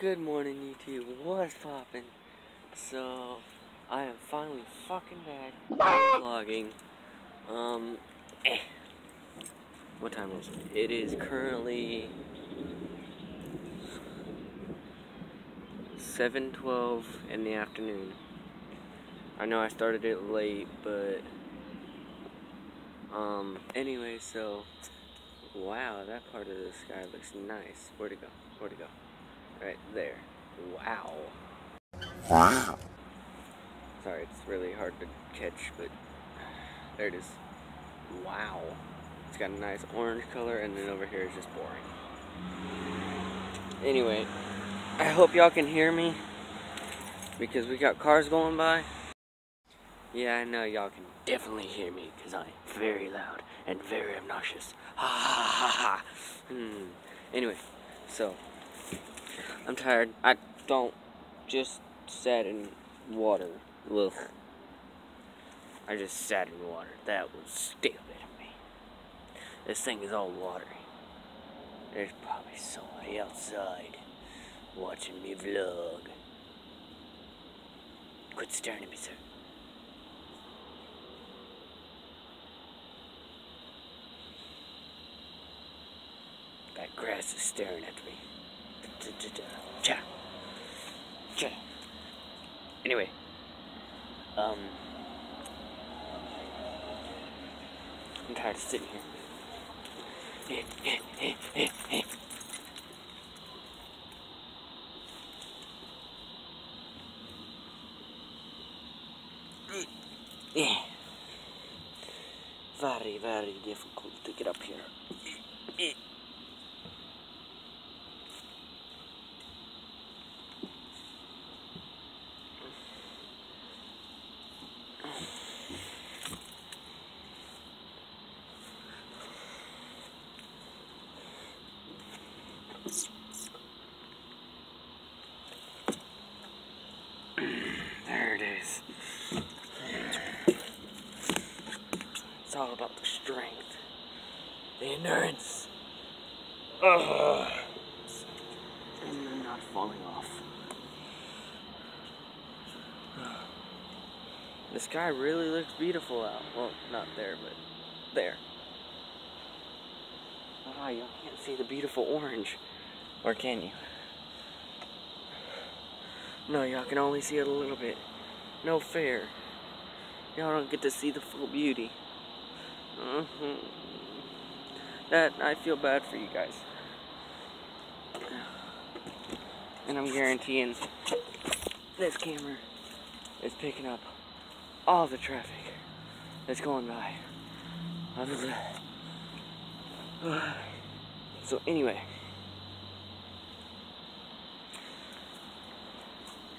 Good morning, YouTube. What's poppin'? So, I am finally fucking back vlogging. Um, eh. What time is it? It is currently 7:12 in the afternoon. I know I started it late, but um, anyway, so wow, that part of the sky looks nice. Where'd it go? Where'd it go? Right there. Wow. Wow. Sorry, it's really hard to catch, but there it is. Wow. It's got a nice orange color, and then over here is just boring. Anyway, I hope y'all can hear me because we got cars going by. Yeah, I know y'all can definitely hear me because I'm very loud and very obnoxious. Ha ha ha ha. Hmm. Anyway, so I'm tired. I don't just sat in water. Ugh. I just sat in water. That was stupid of me. This thing is all watery. There's probably somebody outside watching me vlog. Quit staring at me, sir. That grass is staring at me. Anyway. Um. I'm tired of sitting here. Yeah. Very, very difficult to get up here. There it is. It's all about the strength, the endurance. Ugh. And then not falling off. The sky really looks beautiful out. Well, not there, but there. Ah, y'all can't see the beautiful orange. Or can you? No, y'all can only see it a little bit. No fair. Y'all don't get to see the full beauty. Hmm That, I feel bad for you guys. And I'm guaranteeing this camera is picking up all the traffic that's going by. So anyway.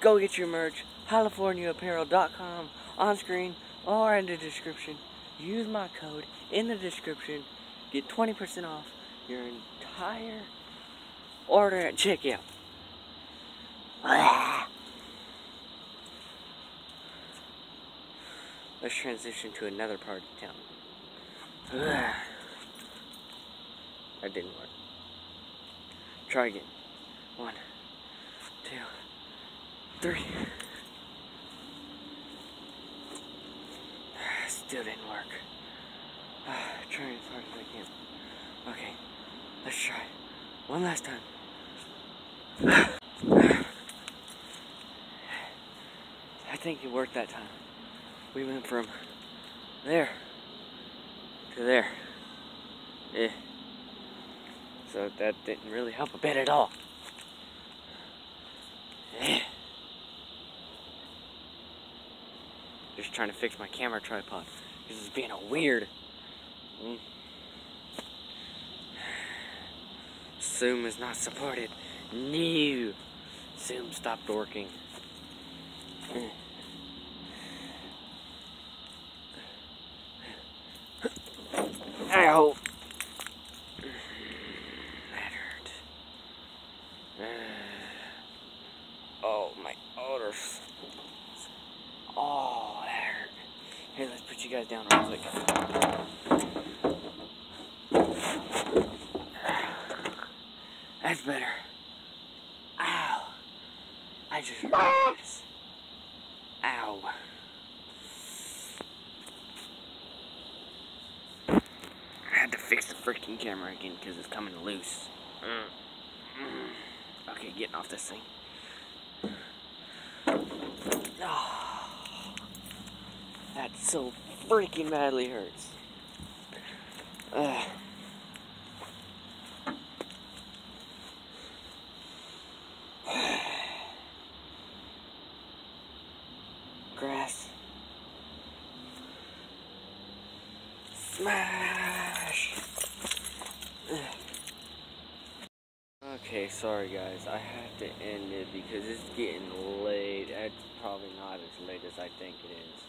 Go get your merch, HaliforniaApparel.com, on screen or in the description. Use my code in the description. Get 20% off your entire order at checkout. Let's transition to another part of town. That didn't work. Try again. One, two, three. Still didn't work. Trying as hard as I can. Okay, let's try. One last time. I think it worked that time. We went from there to there. Yeah. So that didn't really help a bit at all. Yeah. Just trying to fix my camera tripod This is being a weird. Mm. Zoom is not supported. No. Zoom stopped working. Ow. That hurt. Oh, my odors. Oh, that hurt. Here, let's put you guys down real quick. That's better. Ow. I just this. Ow. I had to fix the freaking camera again because it's coming loose. Mm. Mm. Okay, getting off this thing. Oh, that so freaking badly hurts. Ugh. Grass. Smash! Okay, sorry guys, I have to end it because it's getting late. It's probably not as late as I think it is.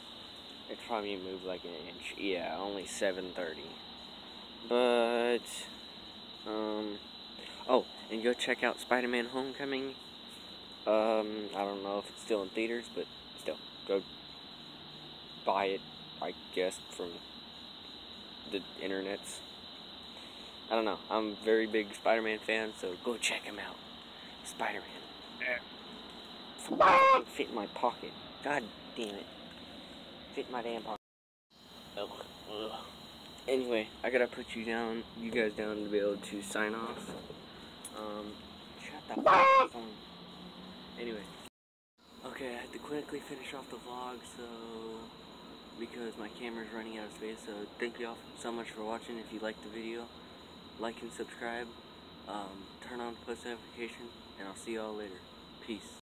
It probably moved like an inch. Yeah, only 7.30. But, um, oh, and go check out Spider-Man Homecoming. Um, I don't know if it's still in theaters, but still, go buy it, I guess, from the internets. I don't know. I'm a very big Spider-Man fan, so go check him out. Spider-Man. Something fit in my pocket. God damn it. Fit my damn pocket. Oh. Anyway, I gotta put you down, you guys down to be able to sign off. Um, shut the phone. Anyway. Okay, I had to quickly finish off the vlog, so because my camera's running out of space. So thank you all so much for watching. If you liked the video, like and subscribe. Um, turn on post notification, and I'll see y'all later. Peace.